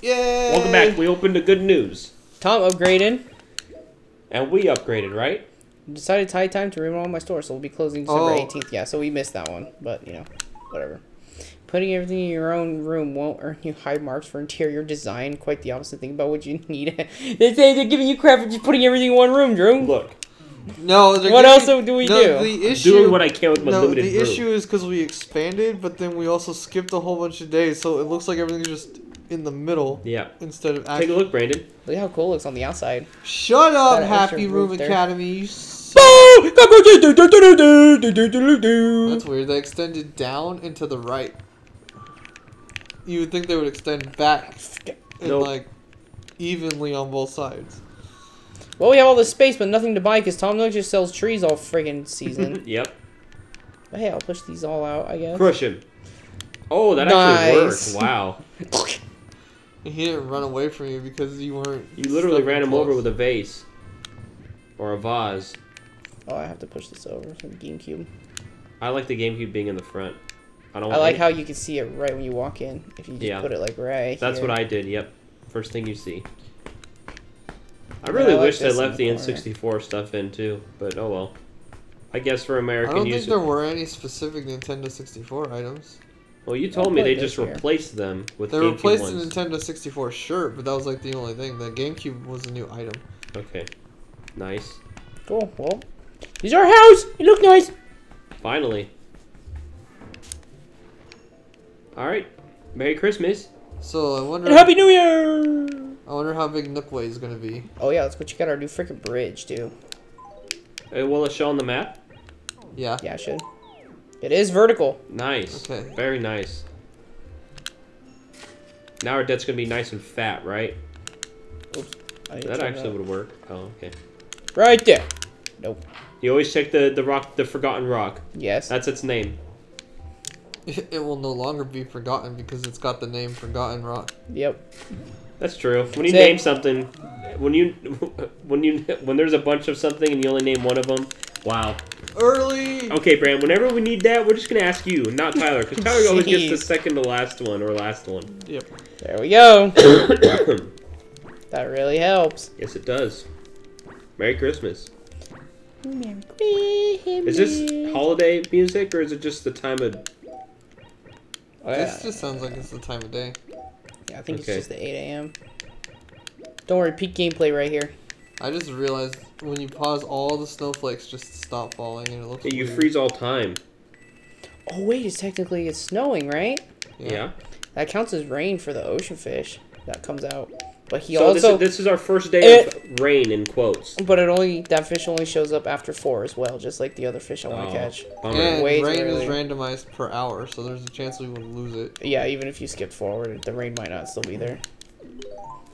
Yay! Welcome back. We opened the good news. Tom upgraded. And we upgraded, right? Decided it's high time to remodel my store, so we'll be closing December Oh. 18th. Yeah, so we missed that one, but you know, whatever. Putting everything in your own room won't earn you high marks for interior design. Quite the opposite. Think about what you need. they say they're giving you crap for just putting everything in one room, Drew. Look, No, they're What giving- else do we no, do? The issue, doing what I can with my no, limited the room. issue is because we expanded, but then we also skipped a whole bunch of days, so it looks like everything's just in the middle Yeah. instead of Take a actually. look, Brandon. Look how cool it looks on the outside. Shut up, Got an extra Happy Room roof there. Academy. You. That's weird. They extended down and to the right. You would think they would extend back and Nope. like evenly on both sides. Well, we have all this space, but nothing to buy because Tom Nook just sells trees all friggin' season. Yep. but hey, I'll push these all out, I guess. Crush him. Oh, that actually Nice. worked. Wow. He didn't run away from you because you weren't. You literally ran him over with a vase. Or a vase. Oh, I have to push this over from GameCube. I like the GameCube being in the front. I don't I like any- how you can see it right when you walk in. If you just Yeah. put it like right That's here. what I did, yep. First thing you see. I Yeah, really I like wish they left the the. N64 stuff in too, but oh well. I guess for I American don't think there were any specific Nintendo 64 items. Well, you told me they just here. replaced them with They GameCube replaced ones. the Nintendo 64 shirt, but that was like the only thing. The GameCube was a new item. Okay. Nice. Cool. Well, this is our house. It look nice. Finally. Alright. Merry Christmas. So I wonder. And Happy New Year. I wonder how big Nookway is gonna be. Oh yeah, let's go check out our new freaking bridge, too. Uh, will it show on the map? Yeah. Yeah, I should. It is vertical. Nice. Okay. Very nice. Now our debt's gonna be nice and fat, right? I That actually would work. Oh, okay. Right there. Nope. You always check the, the rock, the Forgotten Rock. Yes. That's its name. It will no longer be forgotten because it's got the name Forgotten Rock. Yep. That's true. When you That's it. name something, when you when you when there's a bunch of something and you only name one of them, wow. Early. Okay, Bram. Whenever we need that, we're just gonna ask you, not Tyler, because Tyler always gets the second to last one or last one. Yep. There we go. that really helps. yes, it does. Merry Christmas. Merry Is this holiday music or is it just the time of? Oh, yeah. This just sounds like it's the time of day. yeah, I think Okay. it's just the 8 a.m. Don't worry, peak gameplay right here. I just realized when you pause, all the snowflakes just stop falling, and it looks. Yeah, you weird. freeze all time. Oh wait, it's technically it's snowing, right? Yeah. That counts as rain for the ocean fish that comes out. But he so also, this, is, this is our first day of rain in quotes. but it only that fish only shows up after four as well, just like the other fish I want Oh, to catch. bummer. And Way rain is randomized per hour, so there's a chance we would lose it. Yeah, even if you skip forward, the rain might not still be there.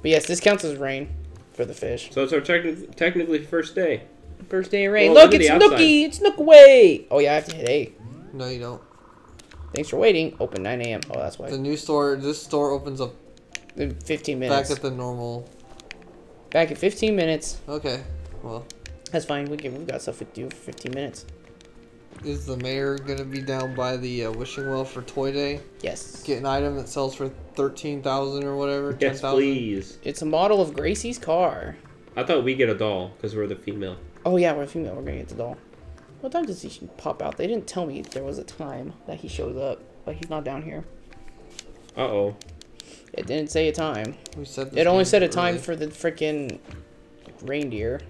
But yes, this counts as rain for the fish. So it's our techni- technically first day. First day of rain. Well, Look, look at it's the. Nookie. It's Nookway. Oh yeah, I have to hit A. No, you don't. Thanks for waiting. Open 9 a.m. Oh, that's why. The new store, this store opens up In 15 minutes. back at the normal. Back at 15 minutes. Okay. Well, That's fine. We can, we've got stuff to do for 15 minutes. Is the mayor gonna be down by the uh, wishing well for Toy Day? Yes. Get an item that sells for thirteen thousand or whatever. Yes, 10,000? please. It's a model of Gracie's car. I thought we get a doll because we're the female. Oh yeah, we're female. We're gonna get the doll. What time does he pop out? They didn't tell me there was a time that he shows up, but he's not down here. Uh oh. It didn't say a time. We said this It only said a time early. for the freaking reindeer.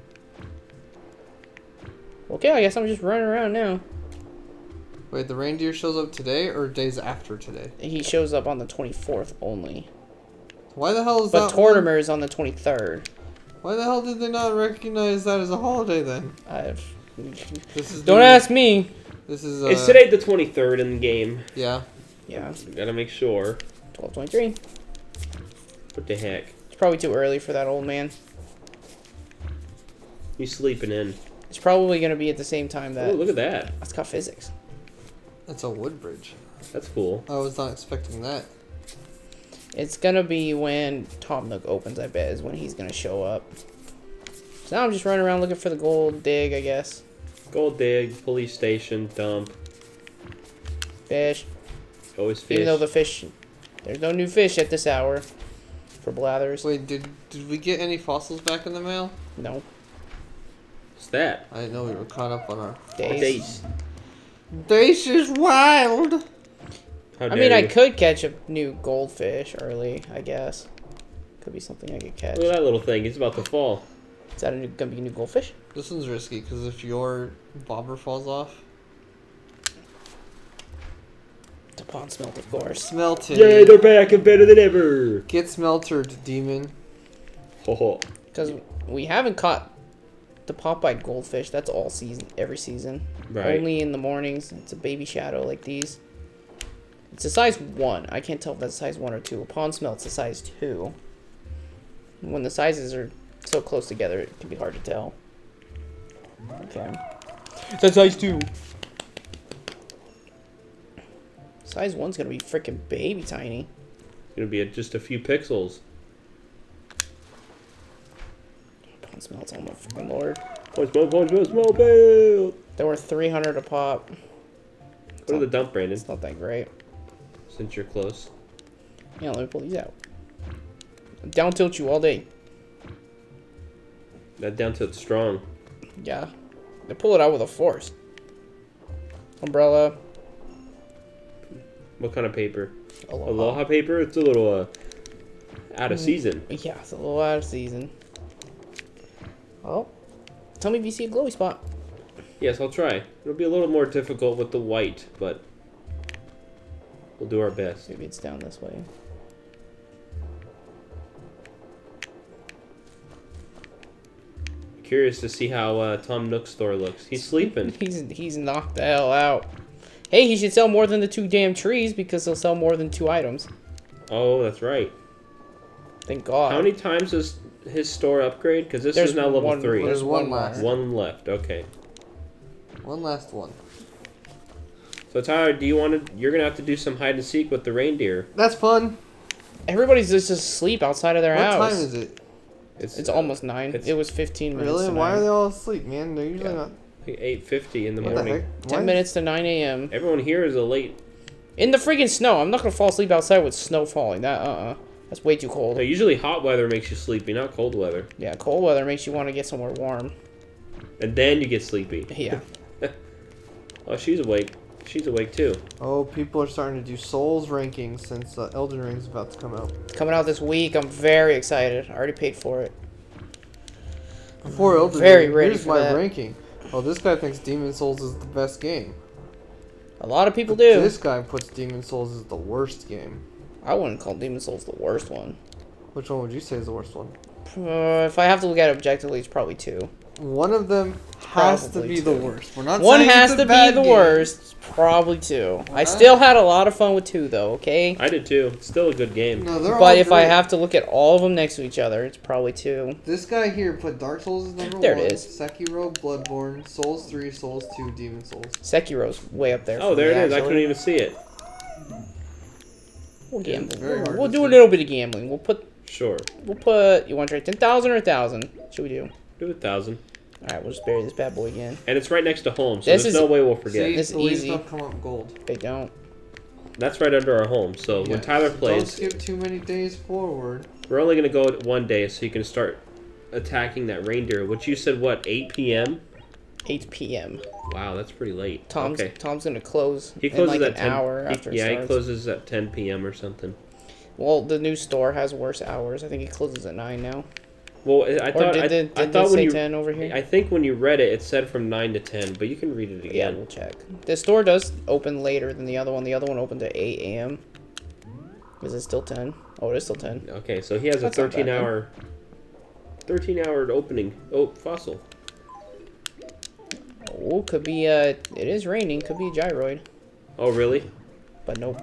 Okay, I guess I'm just running around now. Wait, the reindeer shows up today or days after today? He shows up on the 24th only. Why the hell is But that? one- Tortimer is on the 23rd. Why the hell did they not recognize that as a holiday then? I've... This is Don't ask me. This is uh, it's today the 23rd in the game. Yeah. Yeah, Gotta make sure. 12:23. What the heck? It's probably too early for that old man. He's sleeping in? It's probably gonna be at the same time Oh, that. look at that. That's called physics. It's a wood bridge. That's cool. I was not expecting that. It's gonna be when Tom Nook opens. I bet is when he's gonna show up. So now I'm just running around looking for the gold dig. I guess Gold dig, police station, dump. fish. Always fish. Even though the fish, there's no new fish at this hour. for Blathers. Wait, did did we get any fossils back in the mail? No. What's that? I didn't know we were caught up on our. Days. Days. Dace is wild. How I dare mean, I could catch a new goldfish early, I guess. Could be something I could catch. Look at that little thing. He's about to fall. Is that a new, gonna be a new goldfish? This one's risky because if your bobber falls off, The pond smelt, of course. smelted. Yay, they're back and better than ever. Get smeltered, demon. Ho ho. Because we haven't caught the Popeye goldfish. That's all season, every season. Right. Only in the mornings. It's a baby shadow like these. It's a size one. I can't tell if that's size one or two. A pond smelt's a size two. When the sizes are so close together, it can be hard to tell. Okay. It's a size two. Size one's gonna be freaking baby tiny. It's gonna be at just a few pixels. Pond smelts, oh my freaking lord. Punch, smell, punch, smell, smell, bail. There were 300 a pop. Go to the dump, Brandon, It's not that great. since you're close. Yeah, let me pull these out. Down tilt you all day. That down to it's strong. Yeah. They pull it out with a force. Umbrella. What kind of paper? Aloha. Aloha paper? It's a little uh out Mm. of season. Yeah, it's a little out of season. Oh. Tell me if you see a glowy spot. Yes, I'll try. It'll be a little more difficult with the white, but we'll do our best. Maybe it's down this way. Curious to see how uh, Tom Nook's store looks. He's sleeping. He's he's knocked the hell out. Hey, he should sell more than the two damn trees because he'll sell more than two items. Oh, that's right. Thank God. How many times does his store upgrade? Because this There's is now level one- three. There's one last. One left. Okay. One last one. So Tyler, do you want to? You're gonna have to do some hide and seek with the reindeer. That's fun. Everybody's just asleep outside of their What house. time is it? It's It's almost nine. It's- it was 15 minutes. Really? to Why nine. are they all asleep, man? They're usually Yeah. not. eight fifty in the Yeah. What the morning. heck? 10 Why- minutes to 9 a.m. Everyone here is a late. In the freaking snow. I'm not gonna fall asleep outside with snow falling. That uh uh. That's way too cold. No, usually hot weather makes you sleepy, not cold weather. Yeah, cold weather makes you want to get somewhere warm. And then you get sleepy. Yeah. Oh, she's awake. She's awake too. Oh, people are starting to do Souls rankings since uh, Elden Ring's about to come out. It's coming out this week. I'm very excited. I already paid for it. Before Elden Very Ring, ready here's my that. ranking. Oh, this guy thinks Demon Souls is the best game. A lot of people do. This guy puts Demon Souls as the worst game. I wouldn't call Demon Souls the worst one. Which one would you say is the worst one? Uh, if I have to look at it objectively, it's probably two. One of them has to Probably be the worst. We're not One has to be the game. worst. It's probably two. I still had a lot of fun with two, though. Okay. I did too. It's still a good game. No, they're all But if I have to look at all of them next to each other, it's probably two. This guy here put Dark Souls as number There it one. is. Sekiro, Bloodborne, Souls 3, Souls 2, Demon Souls. Sekiro's way up there. Oh, there me, it is. I couldn't even see it. We'll gamble. very We'll, we'll do a little bit of gambling. We'll put. Sure. We'll put. You want to try ten thousand or a thousand? Should we do? Do a thousand. All right, we'll just bury this bad boy again. And it's right next to home, so This there's is- no way we'll forget. See, It's the leaves easy. don't come up gold. They don't. That's right under our home. So Yeah, when Tyler so Don't plays, skip too many days forward. we're only gonna go one day, so you can start attacking that reindeer. Which you said what? 8 p.m. 8 p.m. Wow, that's pretty late. Tom's okay. Tom's gonna close He in closes like at an 10. hour after. it yeah, he closes at 10 p.m. or something. Well, the new store has worse hours. I think it closes at nine now. Well, I thought did, I, the, I thought when say you ten over here? I think when you read it, it said from 9 to 10, but you can read it yeah, again. we'll check. The store does open later than the other one. The other one opened at 8 a.m. Is it still 10? Oh, it is still 10. Okay, so he has That's a 13 hour 13 hour opening. Oh, fossil. Oh, could be. Uh, it is raining. Could be a gyroid, Oh, really? but nope.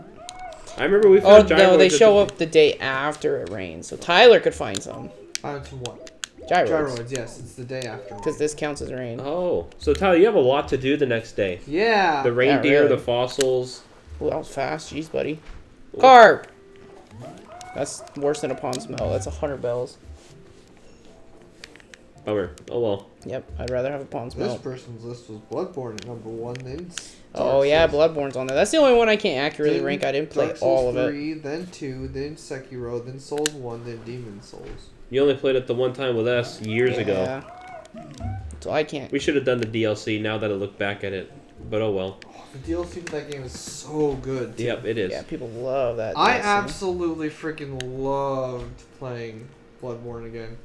I remember we found Oh found no, they show the- up the day after it rains. So Tyler could find some Five to what? gyroids Gyroids, yes, it's the day after. because this counts as rain. Oh, so Tyler, you have a lot to do the next day. Yeah. The reindeer, really. the fossils. Oh, that was fast. Jeez, buddy. Carp. That's worse than a pond smell. That's a hundred bells. Bummer. Oh well. Yep, I'd rather have a pond This smell. person's list was Bloodborne at number one. Then s- Oh yeah, Souls. Bloodborne's on there. That's the only one I can't accurately Then rank. I didn't play Dark Souls all of it. 3, then 2, then Sekiro, then Souls 1, then Demon Souls. You only played it the one time with us years ago. Yeah. So I can't. We should have done the DLC now that I look back at it. But oh well. Oh, the DLC for that game is so good. too. Yep, it is. Yeah, people love that. I DLC. absolutely freaking loved playing Bloodborne again.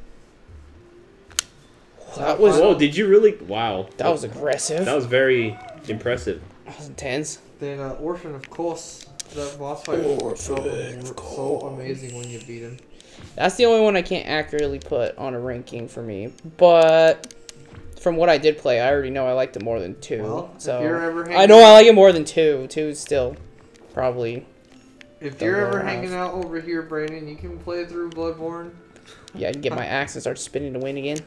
That was Whoa, did you really? Wow. that was aggressive. That was very impressive. That was intense. Then uh, Orphan, of course. That boss fight was so, so amazing when you beat him. That's the only one I can't accurately put on a ranking for me. But from what I did play, I already know I liked it more than two. Well, if so you're ever I know I like it more than two. Two is still probably If you're ever lower hanging out over here, Brandon, you can play through Bloodborne. yeah. I can get my axe and start spinning to win again.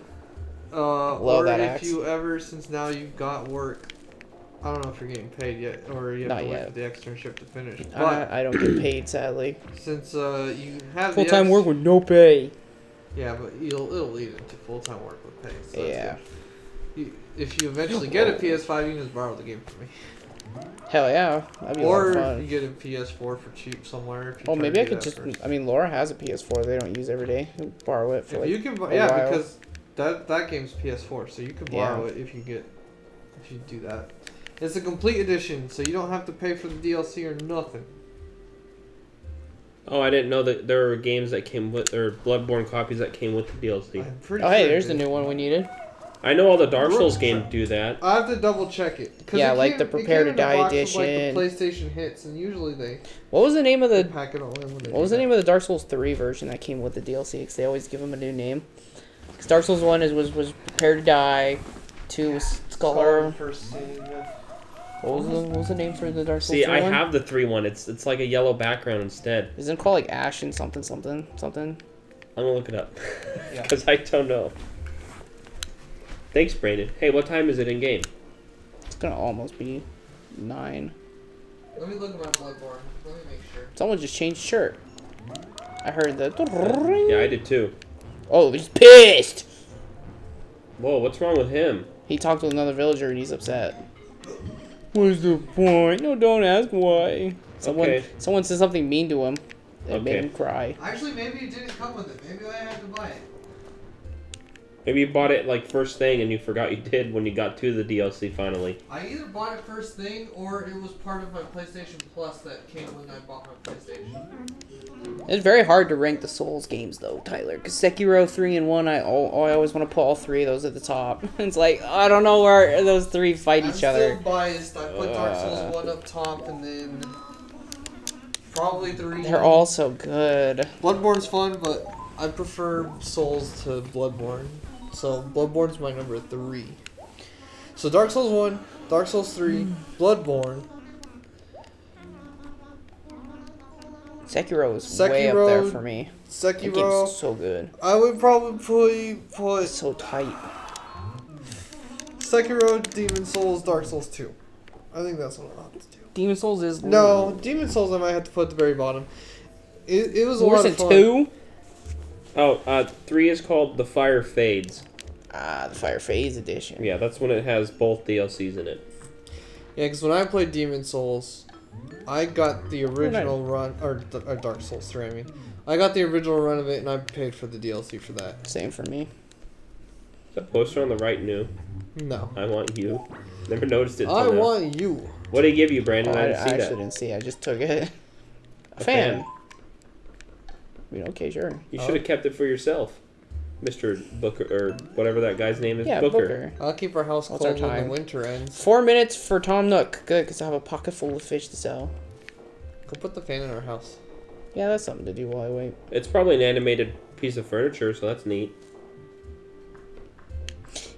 Uh, Love or that if axe. you ever, since now you've got work, I don't know if you're getting paid yet, or you have Not to wait yet. for the externship to finish. But I, I don't get paid sadly. since uh, you have Full the time ex- work with no pay. yeah, but you'll it'll lead into full time work with pay. So that's Yeah. good. You, if you eventually get a PS5, you can just borrow the game from me, Hell yeah, that'd be a lot or of you fun. get a PS4 for cheap somewhere. If you Oh, try maybe I do could that just. first. I mean, Laura has a PS4. They don't use every day. Borrow it for If like. you can, bu- a yeah, while. because that that game's PS4, so you can Yeah. borrow it if you get if you do that. It's a complete edition, so you don't have to pay for the DLC or nothing. Oh, I didn't know that there were games that came with or Bloodborne copies that came with the DLC. I'm pretty Oh hey, sure it there's the new one we needed. I know all the Dark Souls games do that. I have to double check it. 'cause Yeah, it like came- the it Prepare to Die box with, edition. Like the PlayStation hits, and usually they, What was the name of the? pack it all in. They What was the name of the Dark Souls three version that came with the DLC? Because they always give them a new name. 'Cause Dark Souls one is was was Prepare to Die. Two was Scholar. First. What was the what was the name for the Dark Souls See, 3 I one? have the three one. It's it's like a yellow background instead. Isn't it called like Ash and something something something? I'm gonna look it up Yeah. because I don't know. Thanks, Brandon. Hey, what time is it in game? It's gonna almost be nine. Let me look at my Bloodborne. Let me make sure. Someone just changed shirt. I heard the. Yeah, I did too. Oh, he's pissed. Whoa, what's wrong with him? He talked to another villager and he's upset. What's the point? No, don't ask why. Someone, Okay. someone said something mean to him. That made him cry. Actually, maybe it didn't come with it. Maybe I had to buy it. Maybe you bought it like first thing and you forgot you did when you got to the DLC finally. I either bought it first thing or it was part of my PlayStation Plus that came when I bought my PlayStation. It's very hard to rank the Souls games though, Tyler. Because Sekiro three and one, I al- I always want to put all three of those at the top. it's like I don't know where those three fight I'm each other. still biased. I put Dark Uh. Souls 1 up top and then probably 3. They're all so good. Bloodborne's fun, but I prefer Souls to Bloodborne. So Bloodborne's my number 3. So Dark Souls 1, Dark Souls 3, hmm. Bloodborne. Sekiro is way up there for me. That Sekiro. game's so good. I would probably put It's so tight. Sekiro, Demon Souls, Dark Souls 2. I think that's what I'll have to do. Demon Souls is No, Demon Souls I might have to put at the very bottom. It, it was a worse lot of than fun. two. Oh, uh, three is called The Fire Fades. Ah, the Fire Fades edition. Yeah, that's when it has both DLCs in it. Yeah, because when I played Demon Souls, I got the original run, or, or Dark Souls 3, I mean. I got the original run of it and I paid for the DLC for that. Same for me. The poster on the right new. No. I want you. Never noticed it. Till I now. want you. What did he give you, Oh, Brandon? I, I I didn't see actually that. didn't see. I just took it. A A fan. fan. I mean, okay, sure. You should have kept it for yourself, Mister Booker or whatever that guy's name is. Yeah, Booker. Booker. I'll keep our house What's our cold when time? the winter ends. Four minutes for Tom Nook. Good, because I have a pocket full of fish to sell. Go put the fan in our house. Yeah, that's something to do while I wait. It's probably an animated piece of furniture, so that's neat.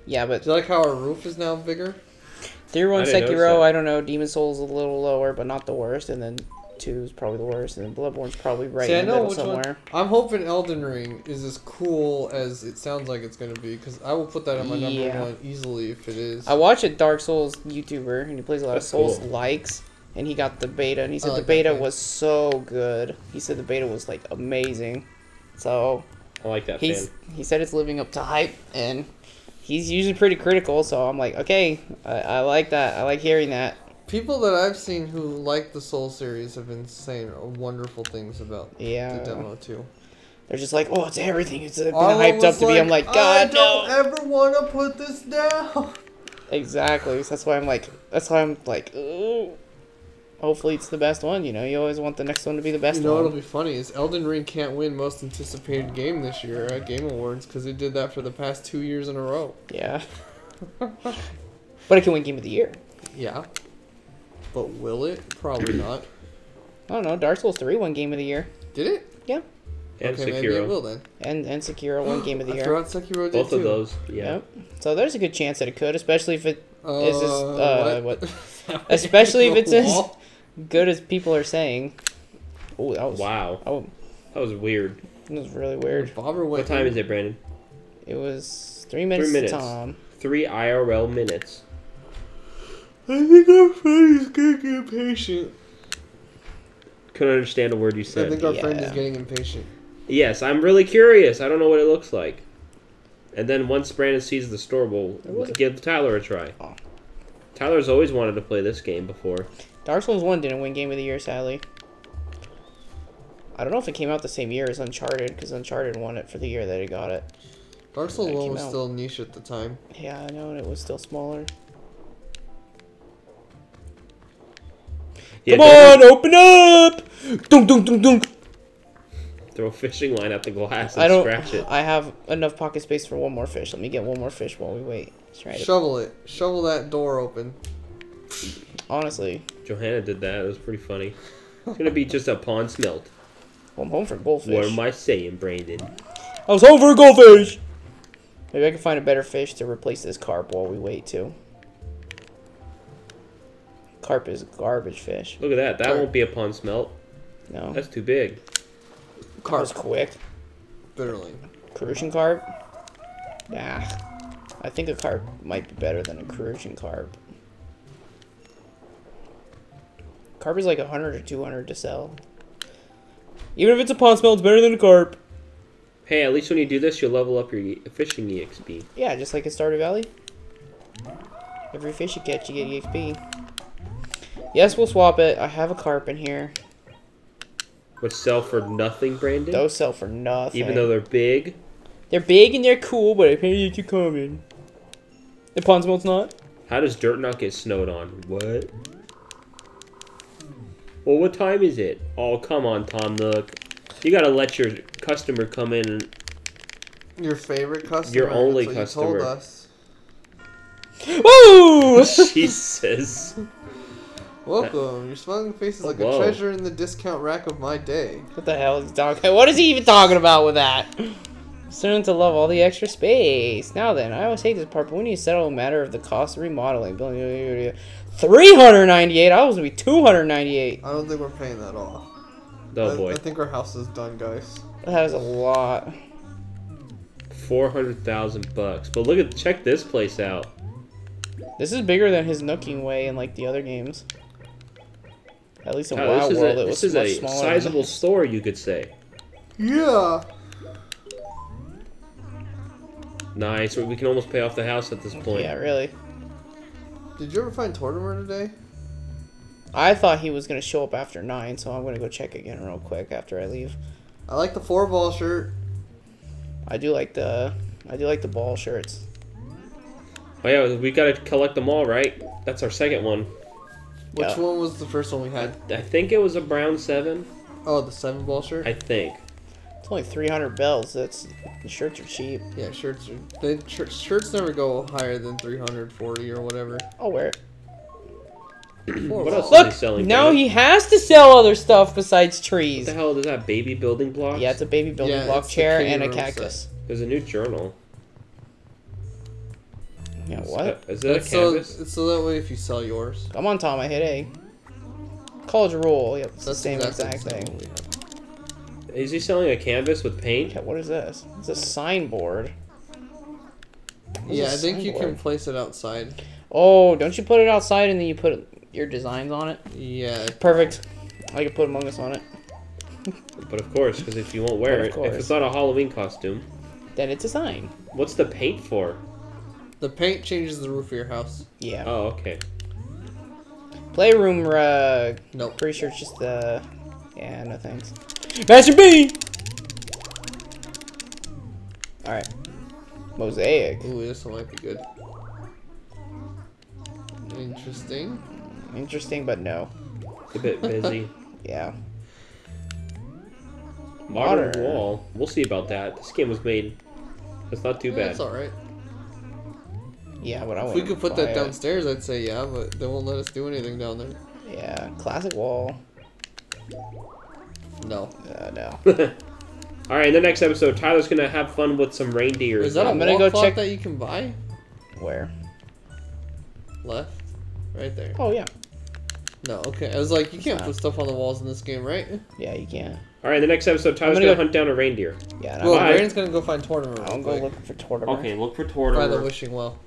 Yeah, but Do you like how our roof is now bigger? Tier 1 I didn't notice Sekiro, that. I don't know. Demon Souls a little lower, but not the worst. And then 2 is probably the worst. And then Bloodborne's probably right See, I in the know middle which one- somewhere. I'm hoping Elden Ring is as cool as it sounds like it's going to be, because I will put that on my number Yeah. one easily if it is. I watch a Dark Souls YouTuber, and he plays a lot That's of Souls cool. likes. And he got the beta, and he said like the beta was so good. He said the beta was like amazing. So I like that he's fan. he said it's living up to hype, and he's usually pretty critical. So I'm like, okay, I, I like that. I like hearing that. People that I've seen who like the Soul series have been saying wonderful things about Yeah. the demo too. They're just like, oh, it's everything. It's been Arlo hyped up to be. I'm like, God, I don't no. ever want to put this down. Exactly. So that's why I'm like, that's why I'm like, ooh. Hopefully it's the best one. You know, you always want the next one to be the best You know what'll be funny is Elden Ring can't win most anticipated game this year at Game Awards because it did that for the past two years in a row. Yeah. but it can win Game of the Year. Yeah. But will it? Probably not. I don't know. Dark Souls 3 won Game of the Year. Did it? Yeah. And okay, maybe it will then. And, and Sekiro won Game of the I Year. forgot Sekiro did Both too. of those. Yeah. Yep. So there's a good chance that it could, especially if it Uh, Is this, uh, what- That especially if it's as good as people are saying. Oh, that was Wow. Oh, That was weird. that was really weird. Bobber What time in- is it, Brandon? It was three minutes, Three minutes. Tom. Three IRL minutes. I think our friend is getting impatient. Couldn't understand a word you said. I think our friend is getting impatient. Yes, I'm really curious. I don't know what it looks like. And then once Brandon sees the store, we'll give Tyler a try. Oh. Tyler's always wanted to play this game before. Dark Souls 1 didn't win Game of the Year, sadly. I don't know if it came out the same year as Uncharted, because Uncharted won it for the year that it got it. Dark Souls 1 was out. still niche at the time. Yeah, I know, and it was still smaller. Yeah, Come don't on, open up! Dunk, dunk, dunk, dunk. Throw a fishing line at the glass and I don't. scratch it. I have enough pocket space for one more fish. Let me get one more fish while we wait. That's right. Shovel it. Shovel that door open. Honestly, Johanna did that. It was pretty funny. It's gonna be just a pond smelt. well, I'm home for goldfish. What am I saying, Brandon? I was home for a goldfish. Maybe I can find a better fish to replace this carp while we wait too. Carp is garbage fish. Look at that. That Sure. won't be a pond smelt. No, That's too big. that was quick. Bitterling. Crucian carp? Nah. I think a carp might be better than a crucian carp. Carp is like 100 or 200 to sell. Even if it's a pond smelt, it's better than a carp. Hey, at least when you do this, you'll level up your fishing EXP. Yeah, just like in Stardew Valley. Every fish you catch, you get EXP. Yes, we'll swap it. I have a carp in here. Which sell for nothing, Brandon. Those sell for nothing. Even though they're big. they're big and they're cool, but I pay you to come in. The pond smell's not. How does dirt not get snowed on? What? Well, what time is it? Oh, come on, Tom Nook. You gotta let your customer come in. And... Your favorite customer. Your only that's what you customer. told us. Woo! Jesus. Welcome. Your smiling face is Oh, like whoa. a treasure in the discount rack of my day. What the hell is he talking? What is he even talking about with that? Soon to love all the extra space. Now then, I always hate this part, but we need to settle a matter of the cost of remodeling. Building three hundred ninety-eight. I was gonna be two hundred ninety-eight. I don't think we're paying that off. Oh I, boy. I think our house is done, guys. That is a lot. Four hundred thousand bucks. But look at check this place out. This is bigger than his nooking way in like the other games. At least in Wow, Wild this World, a, it was this is much a smaller. sizable this. store, you could say. Yeah. Nice. We can almost pay off the house at this point. Yeah, really. Did you ever find Tortimer today? I thought he was gonna show up after nine, so I'm gonna go check again real quick after I leave. I like the four ball shirt. I do like the, I do like the ball shirts. Oh yeah, we gotta collect them all, right? That's our second one. Which Yeah. one was the first one we had? I think it was a brown seven. Oh, the seven ball shirt. I think. It's only 300 bells. That's the shirts are cheap. yeah, shirts are. They, shir- shirts never go higher than 340 or whatever. I'll wear it. What ball. else is Look, he selling? now Brandon? he has to sell other stuff besides trees. What the hell is that? Baby building blocks? Yeah, it's a baby building Yeah, block chair and a room cactus. There's a new journal. Yeah, Is what? that- Is that a It's so, canvas? it's so that way if you sell yours. Come on, Tom. I hit A. College rule. Yep, it's the same exactly exact thing. one we have. Is he selling a canvas with paint? Yeah, what is this? It's a signboard. What's Yeah, a I think you can place it outside. Oh, don't you put it outside and then you put your designs on it? Yeah. Perfect. I could put Among Us on it. But of course, because if you won't wear it, if it's not a Halloween costume, Then it's a sign. what's the paint for? The paint changes the roof of your house. Yeah. Oh, okay. Playroom rug. Nope. Pretty sure it's just the. Yeah, no thanks. Master B! Alright. Mosaic. Ooh, this one might be good. Interesting. Interesting, but no. A bit busy. Yeah. Modern Modern. wall. We'll see about that. This game was made. It's not too Yeah, bad. That's alright. Yeah, but I If we could put that it. downstairs, I'd say yeah, but they won't let us do anything down there. Yeah, classic wall. No. Uh, no. All right, in the next episode, Tyler's gonna have fun with some reindeers. Is that a I'm gonna wall go clock check- that you can buy? Where? Left. Right there. Oh, yeah. No, okay. I was like, you can't not. put stuff on the walls in this game, right? Yeah, you can. All right, in the next episode, Tyler's gonna gonna, go- hunt down a reindeer. Yeah, and Well, I'm, Bye. Brandon's gonna go find Tortimer. I'll real go quick. looking for Tortimer. Okay, look for Tortimer. By the wishing well.